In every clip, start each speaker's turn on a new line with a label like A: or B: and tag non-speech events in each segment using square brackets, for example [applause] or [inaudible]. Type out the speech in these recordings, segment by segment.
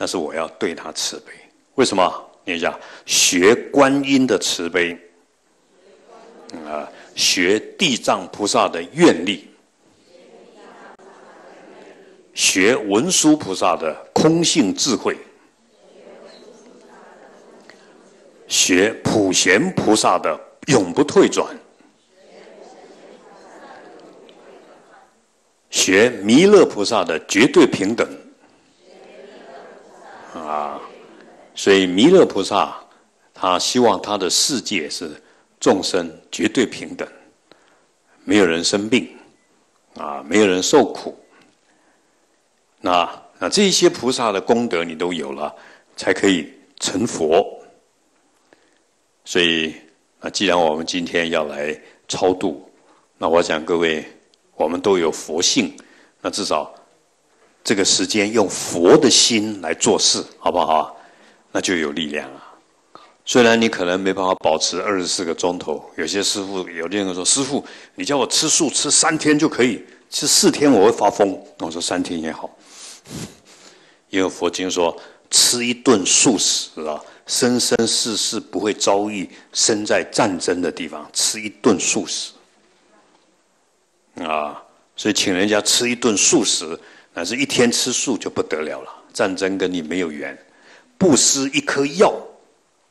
A: 但是我要对他慈悲。为什么？念一下，学观音的慈悲，啊，学地藏菩萨的愿力，学文殊菩萨的空性智慧，学普贤菩萨的永不退转，学弥勒菩萨的绝对平等，啊。所以弥勒菩萨，他希望他的世界是众生绝对平等，没有人生病，啊，没有人受苦。那那这些菩萨的功德你都有了，才可以成佛。所以啊，既然我们今天要来超度，那我想各位我们都有佛性，那至少这个时间用佛的心来做事，好不好？那就有力量啊！虽然你可能没办法保持二十四个钟头，有些师傅有的人说：“师傅，你叫我吃素吃三天就可以，吃四天我会发疯。”我说：“三天也好，因为佛经说吃一顿素食啊，生生世世不会遭遇生在战争的地方。吃一顿素食啊，所以请人家吃一顿素食，但是一天吃素就不得了了。战争跟你没有缘。”布施一颗药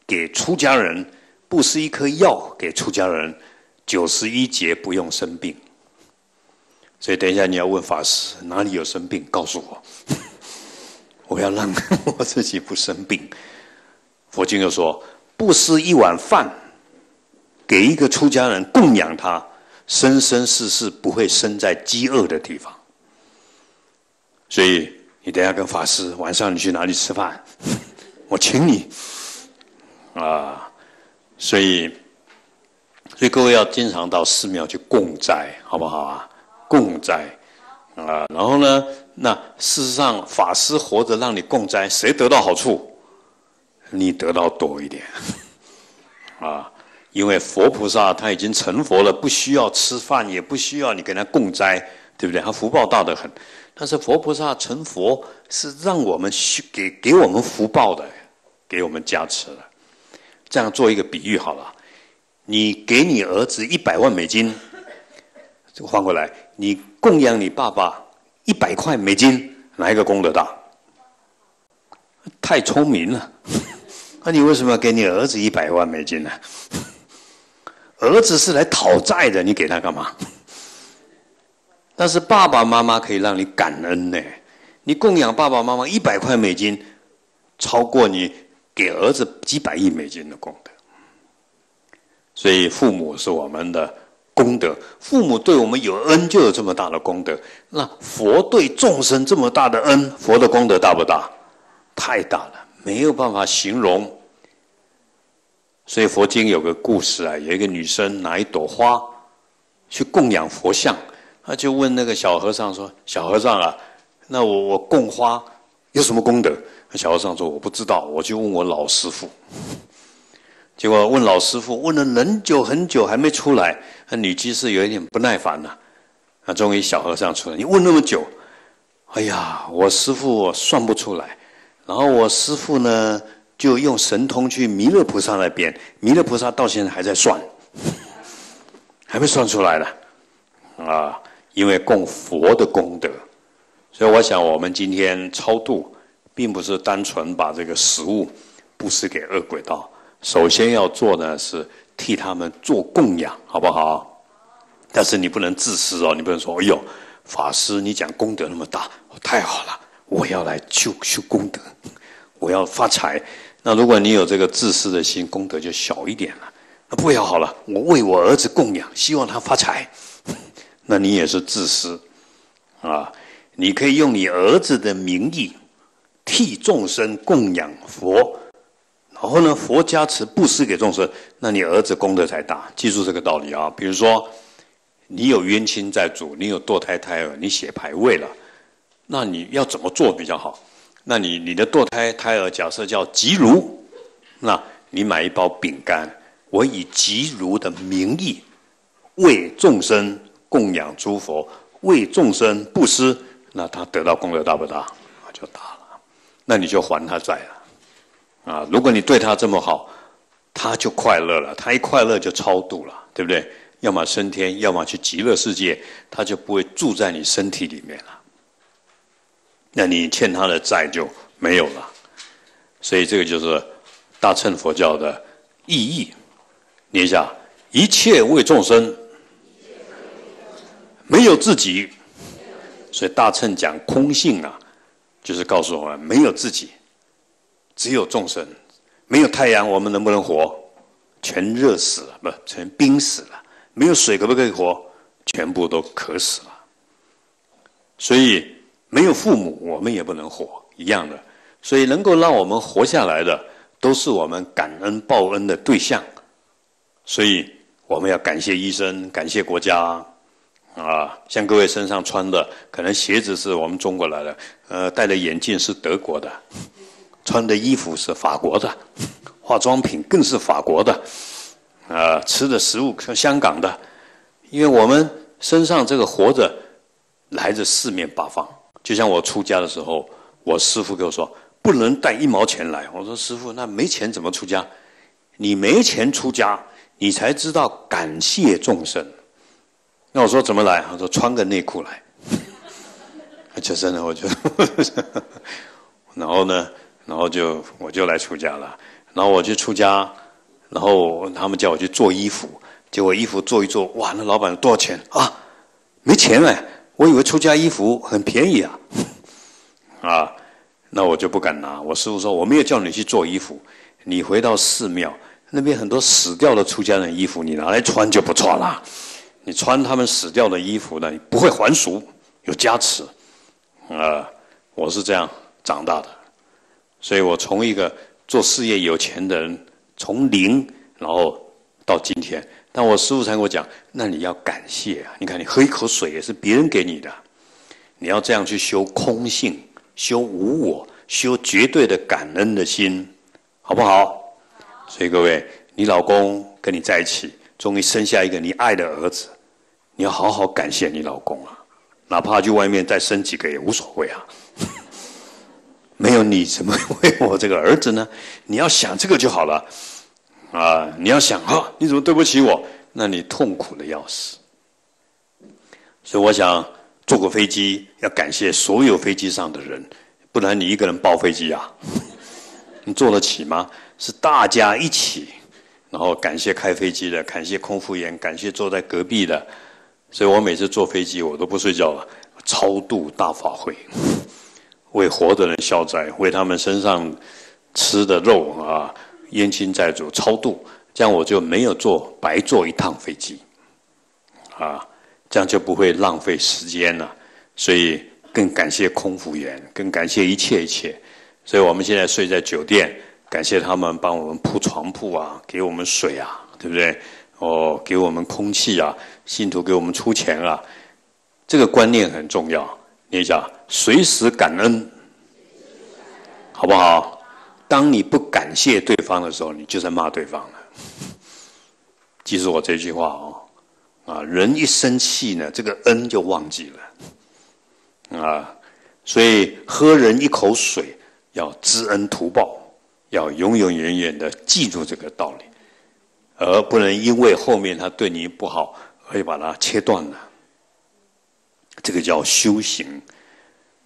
A: 给出家人，布施一颗药给出家人，九十一劫不用生病。所以等一下你要问法师哪里有生病，告诉我，[laughs] 我要让 [laughs] 我自己不生病。佛经又说，布施一碗饭给一个出家人供养他，生生世世不会生在饥饿的地方。所以你等下跟法师晚上你去哪里吃饭？[laughs] 我请你，啊，所以，所以各位要经常到寺庙去供斋，好不好啊？供斋，啊，然后呢，那事实上法师活着让你供斋，谁得到好处？你得到多一点，[laughs] 啊，因为佛菩萨他已经成佛了，不需要吃饭，也不需要你给他供斋，对不对？他福报大得很。但是佛菩萨成佛是让我们给给我们福报的。给我们加持的，这样做一个比喻好了，你给你儿子一百万美金，这个换过来，你供养你爸爸一百块美金，哪一个功德大？太聪明了，[laughs] 那你为什么要给你儿子一百万美金呢？[laughs] 儿子是来讨债的，你给他干嘛？但是爸爸妈妈可以让你感恩呢，你供养爸爸妈妈一百块美金，超过你。给儿子几百亿美金的功德，所以父母是我们的功德。父母对我们有恩，就有这么大的功德。那佛对众生这么大的恩，佛的功德大不大？太大了，没有办法形容。所以佛经有个故事啊，有一个女生拿一朵花去供养佛像，她就问那个小和尚说：“小和尚啊，那我我供花有什么功德？”小和尚说：“我不知道，我就问我老师傅。结果问老师傅，问了很久很久还没出来。那女居士有一点不耐烦了。那终于小和尚出来，你问那么久，哎呀，我师傅算不出来。然后我师傅呢，就用神通去弥勒菩萨那边，弥勒菩萨到现在还在算，[laughs] 还没算出来呢。啊，因为供佛的功德，所以我想我们今天超度。”并不是单纯把这个食物布施给恶鬼道，首先要做的是替他们做供养，好不好？但是你不能自私哦，你不能说：“哎呦，法师，你讲功德那么大，太好了，我要来修修功德，我要发财。”那如果你有这个自私的心，功德就小一点了。那不要好了，我为我儿子供养，希望他发财，那你也是自私啊！你可以用你儿子的名义。替众生供养佛，然后呢，佛加持布施给众生，那你儿子功德才大。记住这个道理啊！比如说，你有冤亲债主，你有堕胎胎儿，你写牌位了，那你要怎么做比较好？那你你的堕胎胎儿假设叫吉如，那你买一包饼干，我以吉如的名义为众生供养诸佛，为众生布施，那他得到功德大不大？就大了。那你就还他债了。啊，如果你对他这么好，他就快乐了。他一快乐就超度了，对不对？要么升天，要么去极乐世界，他就不会住在你身体里面了。那你欠他的债就没有了。所以这个就是大乘佛教的意义。念一下：一切为众生，没有自己。所以大乘讲空性啊，就是告诉我们没有自己，只有众生。没有太阳，我们能不能活？全热死了，不，全冰死了。没有水可不可以活？全部都渴死了。所以没有父母，我们也不能活，一样的。所以能够让我们活下来的，都是我们感恩报恩的对象。所以我们要感谢医生，感谢国家。啊，像各位身上穿的，可能鞋子是我们中国来的，呃，戴的眼镜是德国的，穿的衣服是法国的，化妆品更是法国的。啊，吃的食物像香港的，因为我们身上这个活着来自四面八方。就像我出家的时候，我师父跟我说，不能带一毛钱来。我说师父，那没钱怎么出家？你没钱出家，你才知道感谢众生。那我说怎么来？他说穿个内裤来。[laughs] 就真的，我就，[laughs] 然后呢，然后就我就来出家了。然后我就出家。然后他们叫我去做衣服，结果衣服做一做，哇！那老板多少钱啊？没钱哎！我以为出家衣服很便宜啊，[laughs] 啊！那我就不敢拿。我师傅说，我没有叫你去做衣服，你回到寺庙那边很多死掉的出家人衣服，你拿来穿就不错了。你穿他们死掉的衣服呢，你不会还俗，有加持啊！我是这样长大的，所以我从一个做事业有钱的人。从零，然后到今天，但我师父才跟我讲，那你要感谢啊！你看，你喝一口水也是别人给你的，你要这样去修空性，修无我，修绝对的感恩的心，好不好？所以各位，你老公跟你在一起，终于生下一个你爱的儿子，你要好好感谢你老公啊！哪怕去外面再生几个也无所谓啊！[laughs] 没有你怎么会我这个儿子呢？你要想这个就好了。啊，你要想啊，你怎么对不起我？那你痛苦的要死。所以我想坐过飞机，要感谢所有飞机上的人，不然你一个人包飞机啊，[laughs] 你坐得起吗？是大家一起，然后感谢开飞机的，感谢空服员，感谢坐在隔壁的。所以我每次坐飞机，我都不睡觉了，超度大法会，[laughs] 为活的人消灾，为他们身上吃的肉啊。冤亲债主超度，这样我就没有坐白坐一趟飞机，啊，这样就不会浪费时间了。所以更感谢空服员，更感谢一切一切。所以我们现在睡在酒店，感谢他们帮我们铺床铺啊，给我们水啊，对不对？哦，给我们空气啊，信徒给我们出钱啊，这个观念很重要。念一下，随时感恩，好不好？当你不感谢对方的时候，你就在骂对方了。记住我这句话哦，啊，人一生气呢，这个恩就忘记了，啊，所以喝人一口水要知恩图报，要永永远远的记住这个道理，而不能因为后面他对你不好而把它切断了。这个叫修行，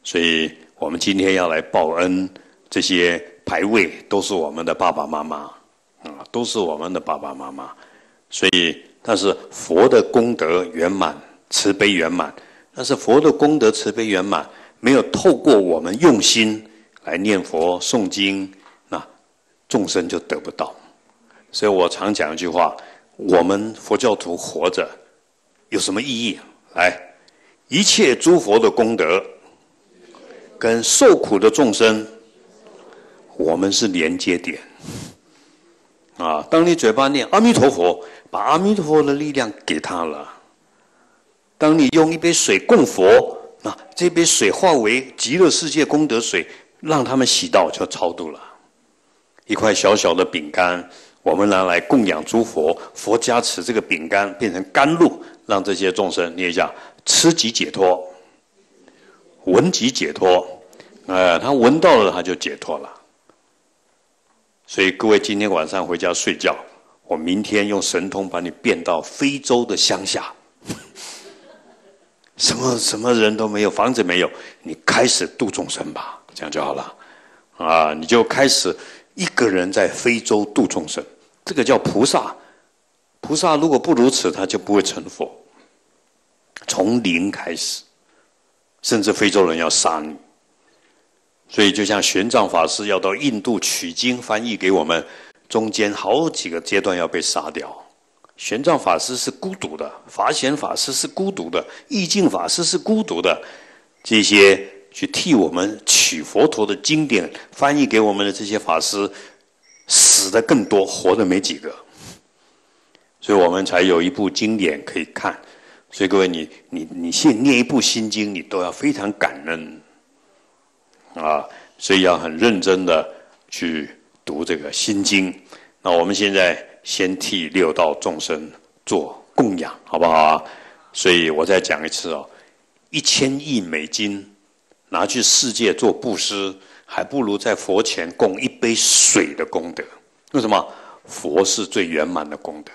A: 所以我们今天要来报恩这些。牌位都是我们的爸爸妈妈，啊，都是我们的爸爸妈妈，所以，但是佛的功德圆满，慈悲圆满，但是佛的功德慈悲圆满，没有透过我们用心来念佛诵经，那众生就得不到。所以我常讲一句话：我们佛教徒活着有什么意义？来，一切诸佛的功德跟受苦的众生。我们是连接点，啊！当你嘴巴念阿弥陀佛，把阿弥陀佛的力量给他了。当你用一杯水供佛，那这杯水化为极乐世界功德水，让他们洗到就超度了。一块小小的饼干，我们拿来供养诸佛，佛加持这个饼干变成甘露，让这些众生念一下：吃即解脱，闻即解脱，呃，他闻到了，他就解脱了。所以各位今天晚上回家睡觉，我明天用神通把你变到非洲的乡下，[laughs] 什么什么人都没有，房子没有，你开始度众生吧，这样就好了。啊，你就开始一个人在非洲度众生，这个叫菩萨。菩萨如果不如此，他就不会成佛。从零开始，甚至非洲人要杀你。所以，就像玄奘法师要到印度取经翻译给我们，中间好几个阶段要被杀掉。玄奘法师是孤独的，法显法师是孤独的，意境法师是孤独的，这些。去替我们取佛陀的经典翻译给我们的这些法师，死的更多，活的没几个，所以我们才有一部经典可以看。所以各位，你你你现念一部心经，你都要非常感恩啊！所以要很认真的去读这个心经。那我们现在先替六道众生做供养，好不好？所以我再讲一次哦，一千亿美金。拿去世界做布施，还不如在佛前供一杯水的功德。为什么？佛是最圆满的功德。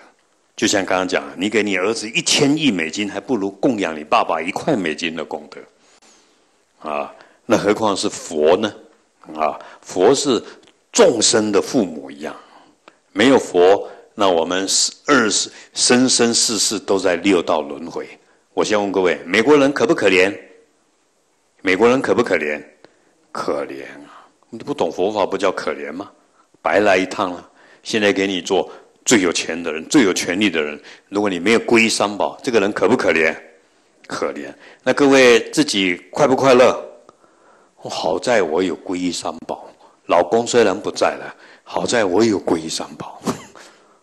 A: 就像刚刚讲，你给你儿子一千亿美金，还不如供养你爸爸一块美金的功德。啊，那何况是佛呢？啊，佛是众生的父母一样。没有佛，那我们是二世生生世世都在六道轮回。我先问各位，美国人可不可怜？美国人可不可怜？可怜！你不懂佛法，不叫可怜吗？白来一趟了。现在给你做最有钱的人、最有权力的人。如果你没有皈依三宝，这个人可不可怜？可怜。那各位自己快不快乐？好在我有皈依三宝。老公虽然不在了，好在我有皈依三宝。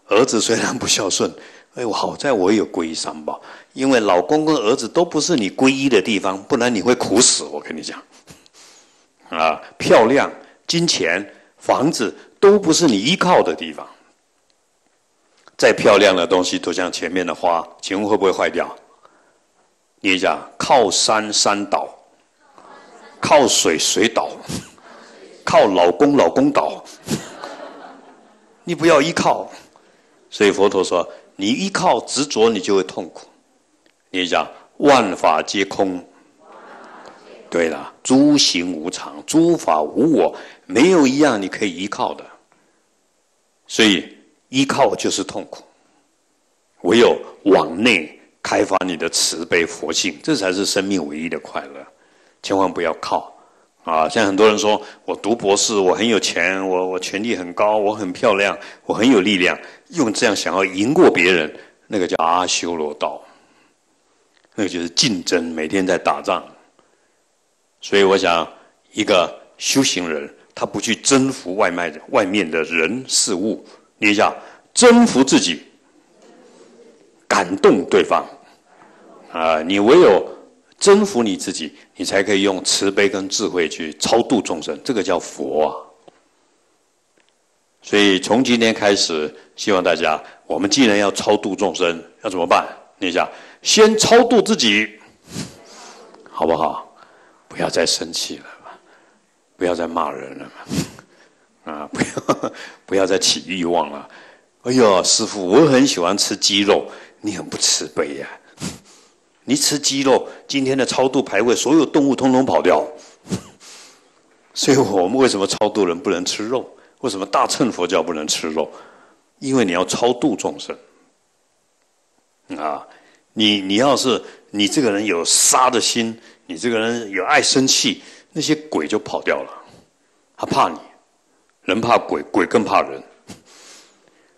A: 儿子虽然不孝顺。哎，我好在我有皈依三宝，因为老公跟儿子都不是你皈依的地方，不然你会苦死。我跟你讲，啊，漂亮、金钱、房子都不是你依靠的地方。再漂亮的东西都像前面的花，请问会不会坏掉？你讲靠山山倒，靠水水倒，靠老公老公倒，你不要依靠。所以佛陀说。你依靠执着，你就会痛苦。你讲万法皆空，对了，诸行无常，诸法无我，没有一样你可以依靠的。所以依靠就是痛苦。唯有往内开发你的慈悲佛性，这才是生命唯一的快乐。千万不要靠啊！像很多人说我读博士，我很有钱，我我权力很高，我很漂亮，我很有力量。用这样想要赢过别人，那个叫阿修罗道，那个就是竞争，每天在打仗。所以我想，一个修行人，他不去征服外卖的外面的人事物，你想征服自己，感动对方，啊，你唯有征服你自己，你才可以用慈悲跟智慧去超度众生，这个叫佛啊。所以从今天开始，希望大家，我们既然要超度众生，要怎么办？你想，先超度自己，好不好？不要再生气了嘛，不要再骂人了嘛，[laughs] 啊，不要 [laughs] 不要再起欲望了。哎呦，师傅，我很喜欢吃鸡肉，你很不慈悲呀！[laughs] 你吃鸡肉，今天的超度排位，所有动物通通跑掉。所以我们为什么超度人不能吃肉？为什么大乘佛教不能吃肉？因为你要超度众生啊！你你要是你这个人有杀的心，你这个人有爱生气，那些鬼就跑掉了。他怕你，人怕鬼，鬼更怕人。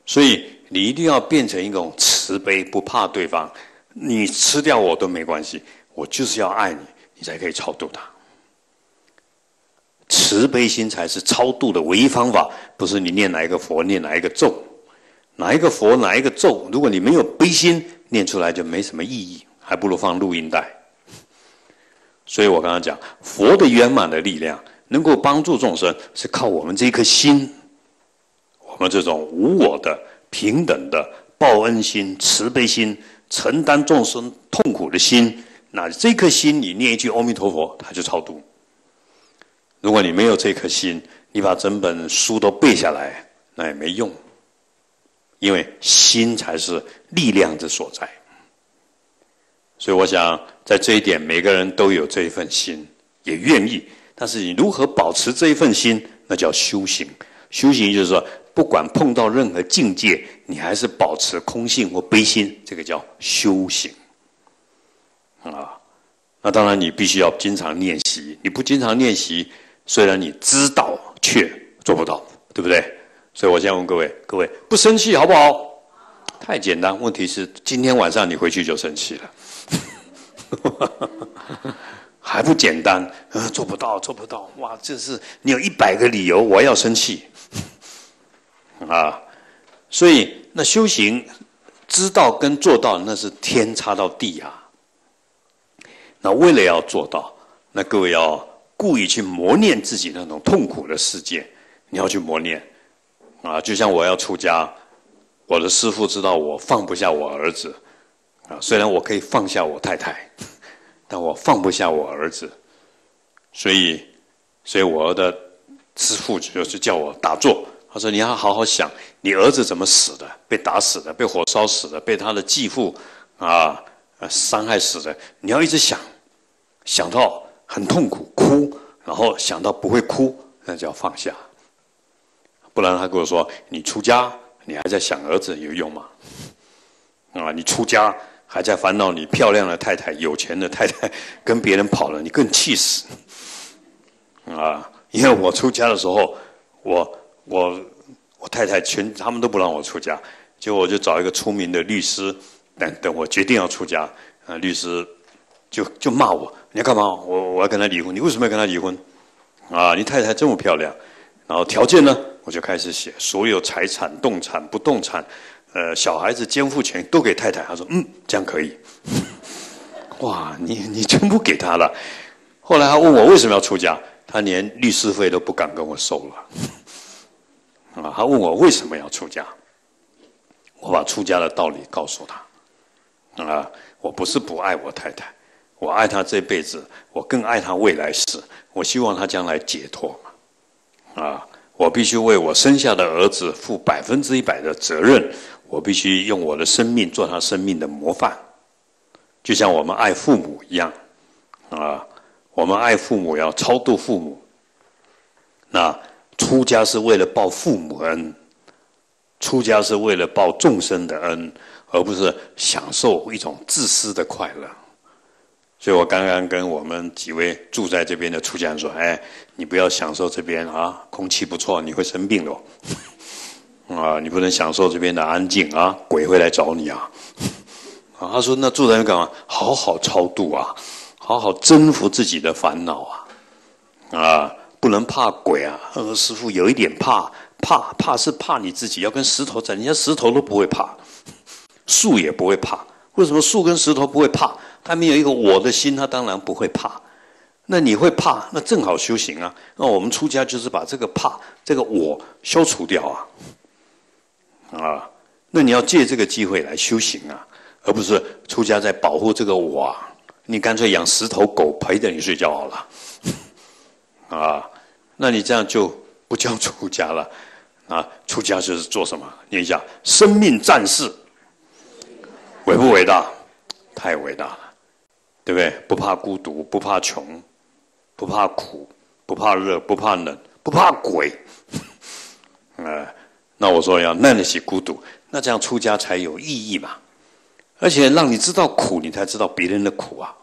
A: 所以你一定要变成一种慈悲，不怕对方。你吃掉我都没关系，我就是要爱你，你才可以超度他。慈悲心才是超度的唯一方法，不是你念哪一个佛，念哪一个咒，哪一个佛，哪一个咒。如果你没有悲心，念出来就没什么意义，还不如放录音带。所以我刚刚讲，佛的圆满的力量能够帮助众生，是靠我们这颗心，我们这种无我的、平等的报恩心、慈悲心、承担众生痛苦的心。那这颗心，你念一句阿弥陀佛，他就超度。如果你没有这颗心，你把整本书都背下来，那也没用。因为心才是力量之所在。所以我想，在这一点，每个人都有这一份心，也愿意。但是你如何保持这一份心，那叫修行。修行就是说，不管碰到任何境界，你还是保持空性或悲心，这个叫修行。啊，那当然你必须要经常练习。你不经常练习，虽然你知道，却做不到，对不对？所以我现在问各位：各位不生气好不好？太简单。问题是今天晚上你回去就生气了，哈哈哈还不简单？呃，做不到，做不到。哇，这是你有一百个理由我要生气 [laughs] 啊！所以那修行知道跟做到那是天差到地啊。那为了要做到，那各位要故意去磨练自己那种痛苦的世界，你要去磨练。啊，就像我要出家，我的师父知道我放不下我儿子，啊，虽然我可以放下我太太，但我放不下我儿子，所以，所以我的师父就是叫我打坐。他说：“你要好好想，你儿子怎么死的？被打死的，被火烧死的，被他的继父啊伤害死的。你要一直想，想到很痛苦，哭，然后想到不会哭，那叫放下。”不然他跟我说：“你出家，你还在想儿子有用吗？[laughs] 啊，你出家还在烦恼你漂亮的太太、有钱的太太 [laughs] 跟别人跑了，你更气死啊！因为我出家的时候，我我我太太全他们都不让我出家，结果我就找一个出名的律师，等等我决定要出家，啊，律师就就骂我：你要干嘛？我我要跟他离婚，你为什么要跟他离婚？啊，你太太这么漂亮，然后条件呢？”我就开始写所有财产、动产、不动产，呃，小孩子监护权都给太太。他说：“嗯，这样可以。[laughs] ”哇，你你全部给他了。后来他问我为什么要出家，他连律师费都不敢跟我收了。啊，他问我为什么要出家，我把出家的道理告诉他。啊，我不是不爱我太太，我爱她这辈子，我更爱她未来世。我希望她将来解脱嘛。啊。我必须为我生下的儿子负百分之一百的责任，我必须用我的生命做他生命的模范，就像我们爱父母一样，啊，我们爱父母要超度父母。那出家是为了报父母恩，出家是为了报众生的恩，而不是享受一种自私的快乐。所以我刚刚跟我们几位住在这边的出家人说：“哎，你不要享受这边啊，空气不错，你会生病的。啊，你不能享受这边的安静啊，鬼会来找你啊。[laughs] ”啊，他说：“那住在那干嘛？好好超度啊，好好征服自己的烦恼啊，啊，不能怕鬼啊。”呃，师傅有一点怕，怕怕是怕你自己要跟石头战，人家石头都不会怕，树也不会怕。为什么树跟石头不会怕？他没有一个我的心，他当然不会怕。那你会怕，那正好修行啊。那我们出家就是把这个怕、这个我消除掉啊。啊，那你要借这个机会来修行啊，而不是出家在保护这个我。啊。你干脆养十头狗陪着你睡觉好了。[laughs] 啊，那你这样就不叫出家了。啊，出家就是做什么？念一下：生命战士。伟不伟大？太伟大了，对不对？不怕孤独，不怕穷，不怕苦，不怕热，不怕冷，不怕鬼。[laughs] 啊，那我说要耐得起孤独，那这样出家才有意义嘛。而且让你知道苦，你才知道别人的苦啊。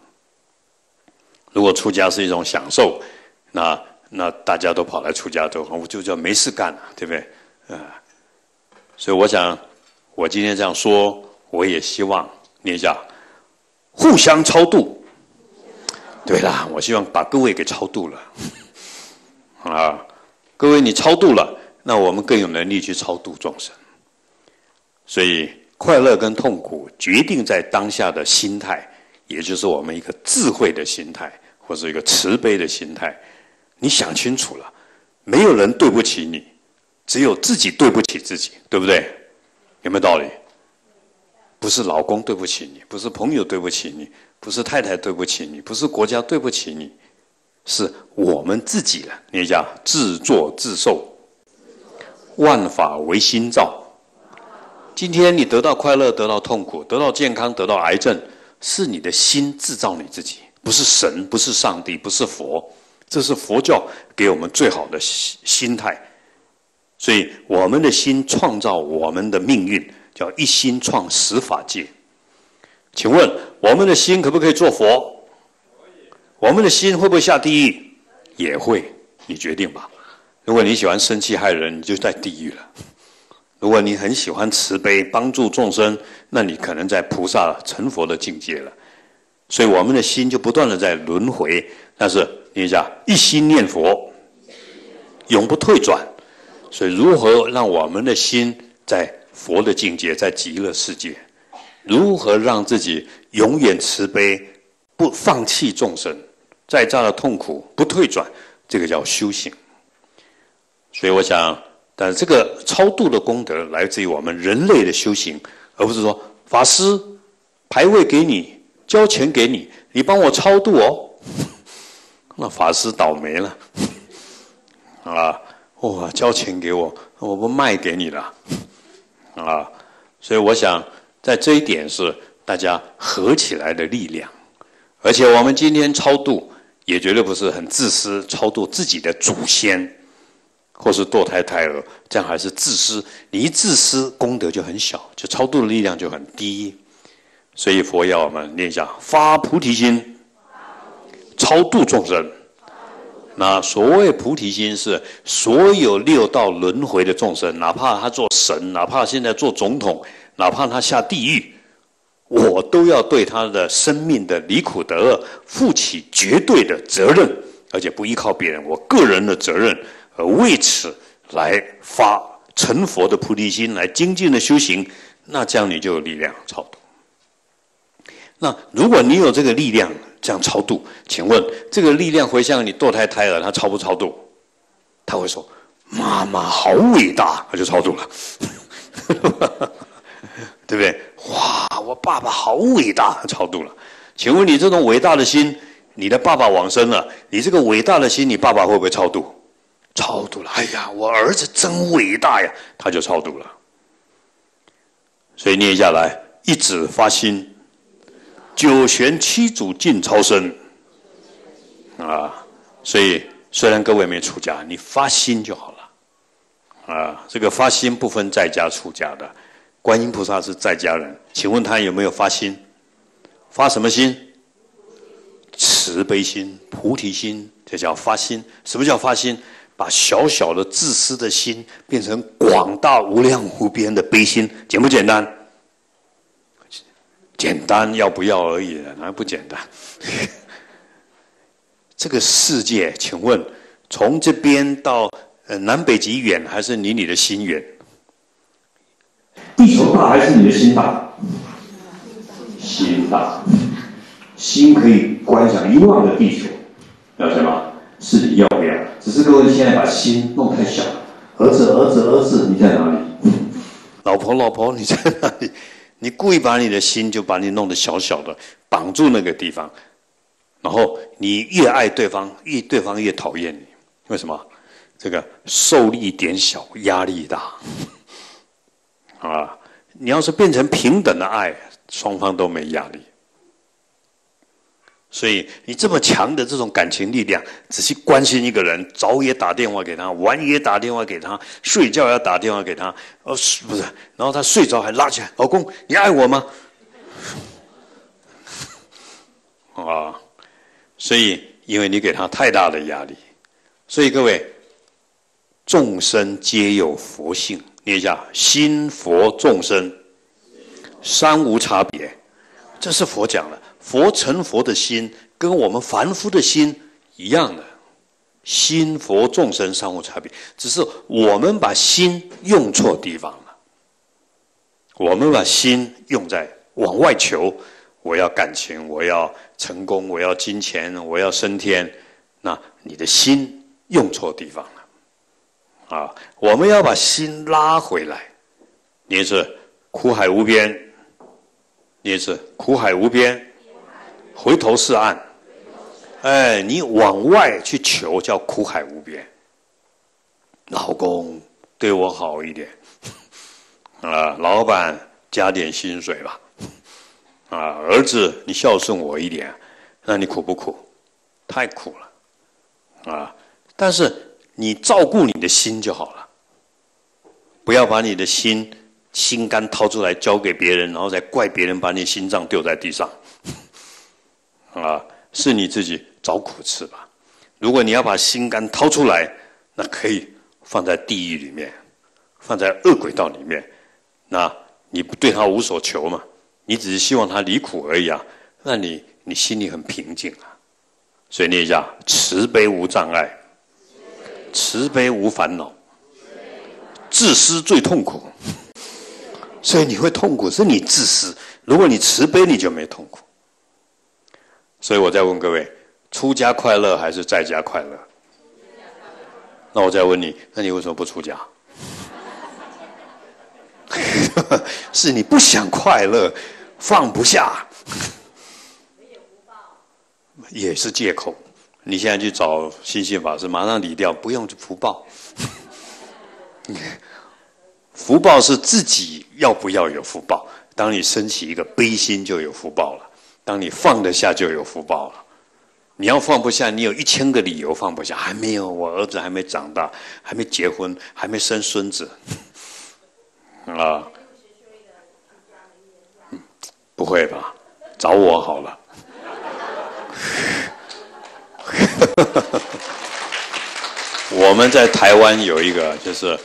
A: 如果出家是一种享受，那那大家都跑来出家，都我就叫没事干了，对不对？啊，所以我想，我今天这样说。我也希望念一下，互相超度。对啦，我希望把各位给超度了。啊，各位你超度了，那我们更有能力去超度众生。所以，快乐跟痛苦决定在当下的心态，也就是我们一个智慧的心态，或者一个慈悲的心态。你想清楚了，没有人对不起你，只有自己对不起自己，对不对？有没有道理？不是老公对不起你，不是朋友对不起你，不是太太对不起你，不是国家对不起你，是我们自己了。你讲自作自受，万法唯心造。今天你得到快乐，得到痛苦，得到健康，得到癌症，是你的心制造你自己，不是神，不是上帝，不是佛。这是佛教给我们最好的心心态。所以，我们的心创造我们的命运，叫一心创十法界。请问，我们的心可不可以做佛？我们的心会不会下地狱？也会，你决定吧。如果你喜欢生气害人，你就在地狱了。如果你很喜欢慈悲帮助众生，那你可能在菩萨成佛的境界了。所以我们的心就不断的在轮回，但是你想一心念佛，永不退转。所以如何让我们的心在佛的境界，在极乐世界？如何让自己永远慈悲，不放弃众生，再大的痛苦不退转？这个叫修行。所以我想。但这个超度的功德来自于我们人类的修行，而不是说法师牌位给你，交钱给你，你帮我超度哦，[laughs] 那法师倒霉了 [laughs] 啊！哇，交钱给我，我不卖给你了啊！所以我想，在这一点是大家合起来的力量，而且我们今天超度也绝对不是很自私，超度自己的祖先。或是堕胎胎儿，这样还是自私。你一自私，功德就很小，就超度的力量就很低。所以佛要我们念一下：发菩提心，超度众生。那所谓菩提心，是所有六道轮回的众生，哪怕他做神，哪怕现在做总统，哪怕他下地狱，我都要对他的生命的离苦得乐负起绝对的责任，而且不依靠别人，我个人的责任。而为此来发成佛的菩提心，来精进的修行，那这样你就有力量超度。那如果你有这个力量这样超度，请问这个力量回向你堕胎胎儿，他超不超度？他会说：“妈妈好伟大，他就超度了，[laughs] 对不对？”哇，我爸爸好伟大，超度了。请问你这种伟大的心，你的爸爸往生了，你这个伟大的心，你爸爸会不会超度？超度了，哎呀，我儿子真伟大呀！他就超度了。所以念下来，一指发心，九玄七祖尽超生。啊，所以虽然各位没出家，你发心就好了。啊，这个发心不分在家出家的，观音菩萨是在家人，请问他有没有发心？发什么心？慈悲心、菩提心，这叫发心。什么叫发心？把小小的自私的心变成广大无量无边的悲心，简不简单？简单要不要而已，哪不简单？[laughs] 这个世界，请问从这边到呃南北极远，还是离你的心远？地球大还是你的心大？心大，心可以观想一万个地球，了解吗？是你要不要？只是各位现在把心弄太小。儿子，儿子，儿子，你在哪里？老婆，老婆，你在哪里？你故意把你的心就把你弄得小小的，绑住那个地方，然后你越爱对方，越对方越讨厌你。为什么？这个受力点小，压力大。[laughs] 啊，你要是变成平等的爱，双方都没压力。所以你这么强的这种感情力量，仔细关心一个人，早也打电话给他，晚也打电话给他，睡觉要打电话给他，哦，不是，然后他睡着还拉起来，老公，你爱我吗？啊，所以因为你给他太大的压力，所以各位，众生皆有佛性，念一下心佛众生，三无差别，这是佛讲的。佛成佛的心跟我们凡夫的心一样的，心佛众生相无差别，只是我们把心用错地方了。我们把心用在往外求，我要感情，我要成功，我要金钱，我要升天，那你的心用错地方了。啊，我们要把心拉回来，你是苦海无边，你是苦海无边。回头是岸，哎，你往外去求叫苦海无边。老公对我好一点，[laughs] 啊，老板加点薪水吧，啊，儿子你孝顺我一点，那你苦不苦？太苦了，啊！但是你照顾你的心就好了，不要把你的心心肝掏出来交给别人，然后再怪别人把你心脏丢在地上，啊，是你自己找苦吃吧。如果你要把心肝掏出来，那可以。放在地狱里面，放在恶鬼道里面，那你不对他无所求嘛？你只是希望他离苦而已啊？那你你心里很平静啊？所以念一下：慈悲无障碍，慈悲无烦恼，自私最痛苦。[laughs] 所以你会痛苦，是你自私。如果你慈悲，你就没痛苦。所以我再问各位：出家快乐还是在家快乐？那我再问你，那你为什么不出家？[laughs] 是你不想快乐，放不下，也是借口。你现在去找心性法师，马上理掉，不用福报。福报是自己要不要有福报？当你升起一个悲心，就有福报了；当你放得下，就有福报了。你要放不下，你有一千个理由放不下，还没有，我儿子还没长大，还没结婚，还没生孙子，[laughs] 啊，不会吧？找我好了。[laughs] 我们在台湾有一个，就是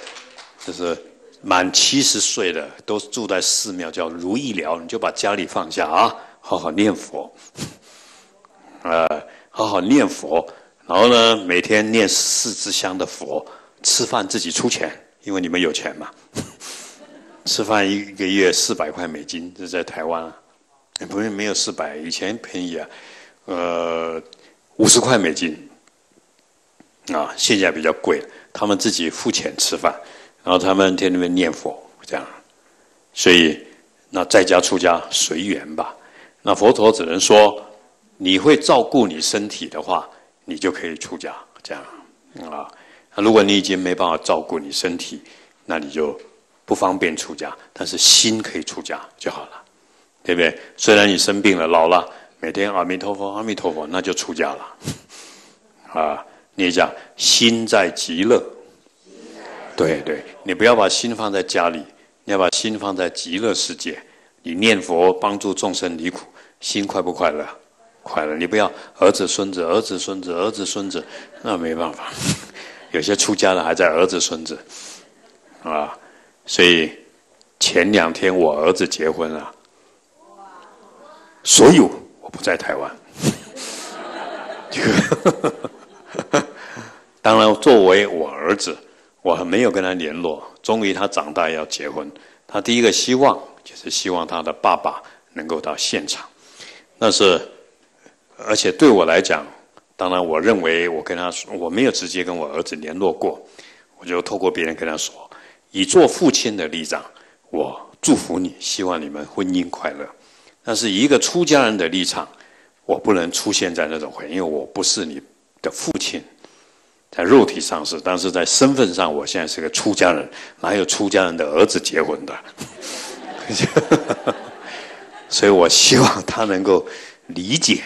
A: 就是满七十岁的，都住在寺庙，叫如意寮，你就把家里放下啊，好好念佛，啊。[laughs] 好好念佛，然后呢，每天念四支香的佛，吃饭自己出钱，因为你们有钱嘛。[laughs] 吃饭一个月四百块美金，这在台湾啊，不是没有四百，以前便宜啊，呃，五十块美金，啊，现在比较贵，他们自己付钱吃饭，然后他们天天念佛，这样，所以那在家出家随缘吧，那佛陀只能说。你会照顾你身体的话，你就可以出家，这样啊。如果你已经没办法照顾你身体，那你就不方便出家。但是心可以出家就好了，对不对？虽然你生病了、老了，每天阿弥陀佛、阿弥陀佛，那就出家了。啊，你讲心在极乐，对对，你不要把心放在家里，你要把心放在极乐世界。你念佛帮助众生离苦，心快不快乐？快乐，你不要儿子孙子儿子孙子儿子孙子，那没办法。[laughs] 有些出家的还在儿子孙子，啊，所以前两天我儿子结婚了，所以我不在台湾。[laughs] 当然，作为我儿子，我还没有跟他联络。终于他长大要结婚，他第一个希望就是希望他的爸爸能够到现场，那是。而且对我来讲，当然，我认为我跟他说，我没有直接跟我儿子联络过，我就透过别人跟他说，以做父亲的立场，我祝福你，希望你们婚姻快乐。但是一个出家人的立场，我不能出现在那种会，因为我不是你的父亲，在肉体上是，但是在身份上，我现在是个出家人，哪有出家人的儿子结婚的？[laughs] 所以我希望他能够理解。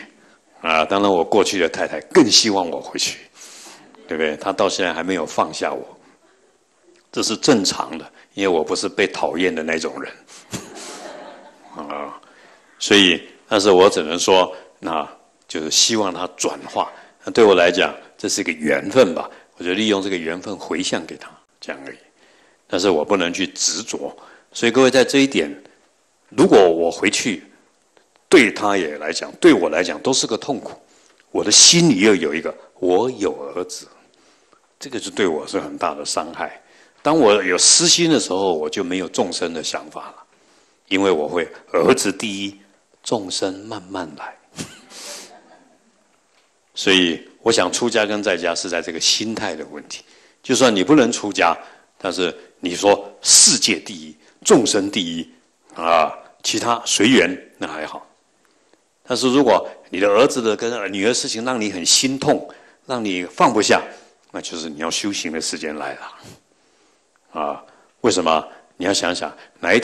A: 啊，当然，我过去的太太更希望我回去，对不对？她到现在还没有放下我，这是正常的，因为我不是被讨厌的那种人，[laughs] 啊，所以，但是我只能说，那就是希望他转化。那对我来讲，这是一个缘分吧，我就利用这个缘分回向给他，这样而已。但是我不能去执着，所以各位在这一点，如果我回去。对他也来讲，对我来讲都是个痛苦。我的心里又有一个，我有儿子，这个是对我是很大的伤害。当我有私心的时候，我就没有众生的想法了，因为我会儿子第一，众生慢慢来。[laughs] 所以，我想出家跟在家是在这个心态的问题。就算你不能出家，但是你说世界第一，众生第一啊，其他随缘那还好。但是如果你的儿子的跟女儿事情让你很心痛，让你放不下，那就是你要修行的时间来了。啊，为什么？你要想想哪一天。